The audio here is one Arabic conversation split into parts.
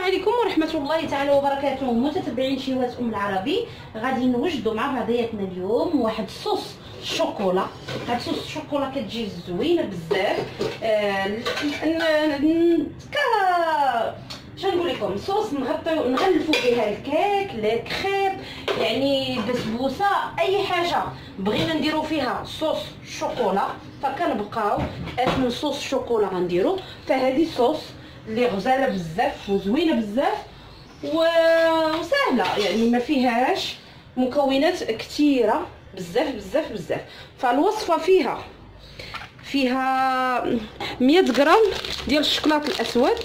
عليكم ورحمة الله تعالى وبركاته. متتبعين شيوات أم العربي غادي نوجدوا مع بعضياتنا اليوم واحد الصوص الشوكولا هاد صوص الشوكولا كتجي زوينه بزاف. آه كا شنو نقول لكم؟ صوص نغطيو نغلفوا بها الكيك الكريب يعني بسبوسة أي حاجة. بغينا نديرو فيها صوص شوكولا فكنبقاو اسم صوص شوكولا غنديرو. فهذه صوص اللي غزالة بزاف وزوينة بزاف وسهلة. يعني ما فيهاش مكونات كثيره بزاف بزاف بزاف. فالوصفة فيها فيها 100 غرام ديال الشوكولاط الأسود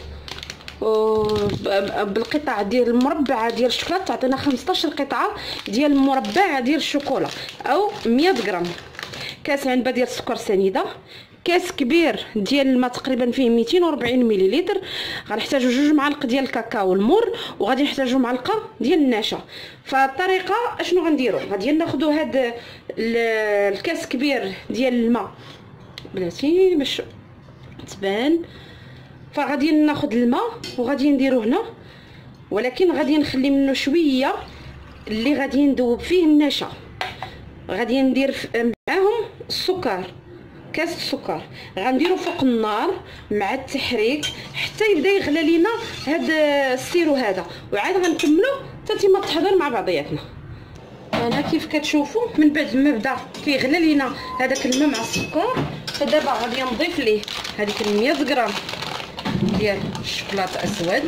بالقطع ديال المربعة ديال الشوكولاط تعطينا 15 قطعه ديال المربع ديال الشوكولا أو 100 غرام. كاس عنبه ديال السكر سنيده. كاس كبير ديال الماء تقريبا فيه 240 مليلتر غنحتاجو جوج معالق ديال الكاكاو المر وغادي نحتاجو معلقة ديال النشا. فالطريقة أشنو غنديرو؟ غادي ناخذوا هاد الكاس كبير ديال الماء. بلاتي باش تبان. فغادي ناخذ الماء وغادي نديرو هنا. ولكن غادي نخلي منه شوية اللي غادي ندوب فيه النشا. غادي ندير معاهم السكر كاس السكر. غنديرو فوق النار مع التحريك حتى يبدا يغلى لينا هاد السيرو هذا. وعاد غنكملو حتى تيما تحضر مع بعضياتنا. أنا كيف كتشوفوا من بعد ما بدا كيغلى لينا هذاك الماء مع السكر فدابا غادي نضيف ليه هذيك 100 غرام ديال الشوكولاط أسود.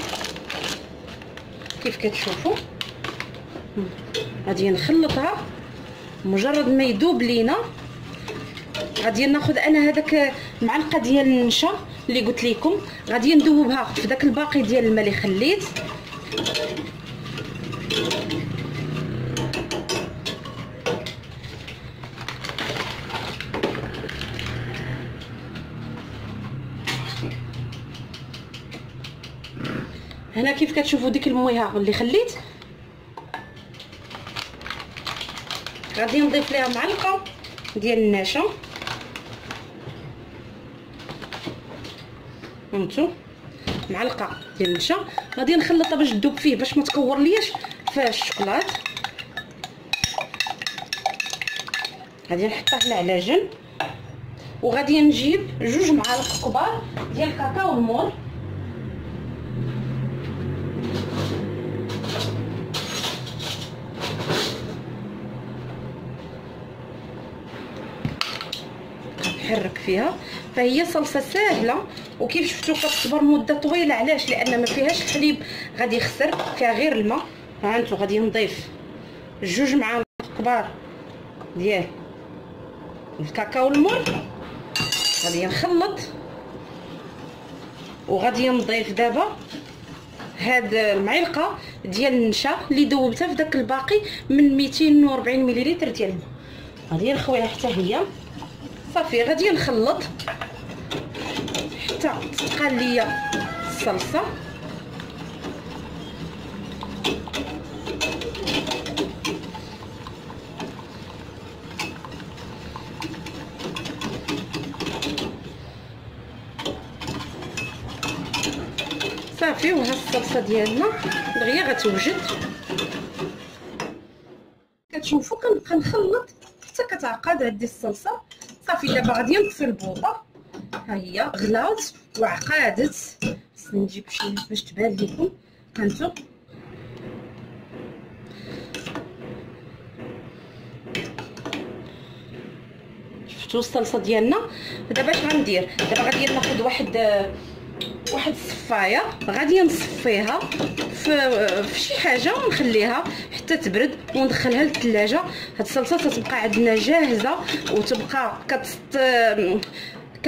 كيف كتشوفوا غادي نخلطها. مجرد ما يذوب لينا غادي ناخذ أنا هذاك معلقة ديال النشا اللي قلت لكم غادي ندوبها في داك الباقي ديال الماء اللي خليت. هنا كيف كتشوفوا ديك المويه اللي خليت؟ غادي نضيف ليها معلقة ديال النشا. فهمتوا معلقة ديال النشا. غادي نخلطها باش تذوب فيه باش ما تكور لياش في الشوكولات. غادي نحطها على جنب. وغادي نجيب جوج معالق كبار ديال الكاكاو المور فيها فهي صلصة ساهلة. وكيف شفتوا كتصبر مدة طويلة علاش؟ لأن ما فيهاش الحليب غادي يخسر فيها غير الماء. ها أنتم غادي نضيف جوج معالق كبار ديال الكاكاو المر. غادي نخلط. وغادي نضيف دابا هاد المعلقة ديال النشا اللي ذوبتها في داك الباقي من 240 مليلتر ديال الماء. غادي نخويها حتى هي. صافي غادي نخلط. حتى تقال ليا الصلصة. صافي وها الصلصة ديالنا. دغيا غتوجد. كتشوفوا كنبقى نخلط. حتى كتعقد عندي الصلصة. صافي دابا غادي نطفي البوطه ها هي غلات وعقادت خصني نجيب شي باش تبان لكم هانتو شفتوا الصلصة ديالنا؟ دابا اش غندير؟ دابا غادي ناخذ واحد واحد الصفاية. غادي نصفيها في, في شي حاجة ونخليها حتى تبرد وندخلها للثلاجه هاد الصلصة تتبقى عندنا جاهزة وتبقى كت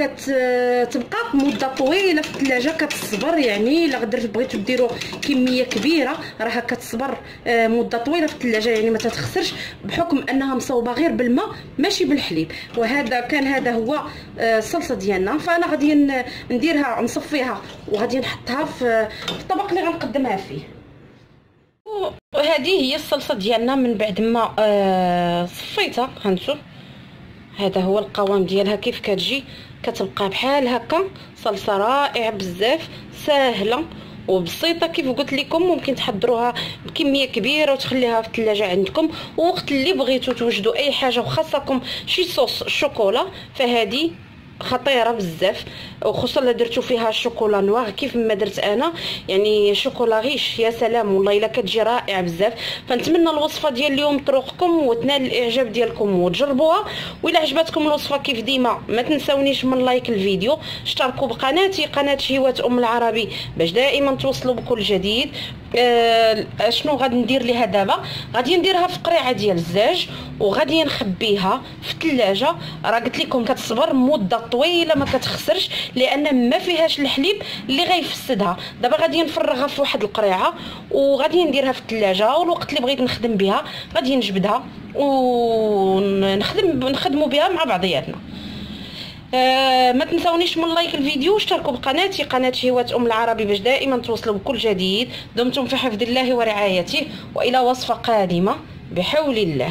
كتبقى مدة طويلة في الثلاجة كتصبر يعني. إلا درت بغيتو ديروا كمية كبيرة راها كتصبر آه، مدة طويلة في الثلاجة. يعني ما تتخسرش بحكم أنها مصوبة غير بالماء ماشي بالحليب. وهذا كان هذا هو آه، الصلصة ديالنا. فأنا غادي نديرها نصفيها وغادي نحطها في الطبق اللي غنقدمها فيه. وهذه هي الصلصة ديالنا من بعد ما آه، صفيتها. هانتو هذا هو القوام ديالها. كيف كتجي؟ كتبقى بحال هكا صلصة رائعة بزاف ساهلة وبسيطة. كيف قلت لكم ممكن تحضروها بكمية كبيرة وتخليها في الثلاجه عندكم. ووقت اللي بغيتو توجدوا أي حاجة وخاصكم شي صوص شوكولا فهذه خطيرة بزاف وخصوصا إلا درتو فيها الشوكولا نوار. كيف ما درت أنا يعني شوكولا غيش. يا سلام والله إلا كتجي رائعة بزاف. فنتمنى الوصفة ديال اليوم تروقكم وتنال الإعجاب ديالكم وتجربوها. وإلا عجبتكم الوصفة كيف ديما ما تنساونيش من لايك الفيديو. اشتركوا بقناتي قناة شهوات أم العربي باش دائما توصلوا بكل جديد. شنو غادي ندير ليها دابا؟ غادي نديرها في قريعة ديال الزاج وغادي نخبيها في الثلاجة. راه قلت لكم كتصبر مدة طويلة ما كتخسرش لأن ما فيهاش الحليب اللي غيفسدها. دابا غادي نفرغها في واحد القريعة وغادي نديرها في الثلاجة والوقت اللي بغيت نخدم بها غادي نجبدها ونخدم نخدموا بها مع بعضياتنا. آه ما تنسونيش من لايك الفيديو واشتركوا بقناتي. قناه شهوات أم العربي باش دائما توصلوا بكل جديد. دمتم في حفظ الله ورعايته وإلى وصفة قادمة. بحول الله.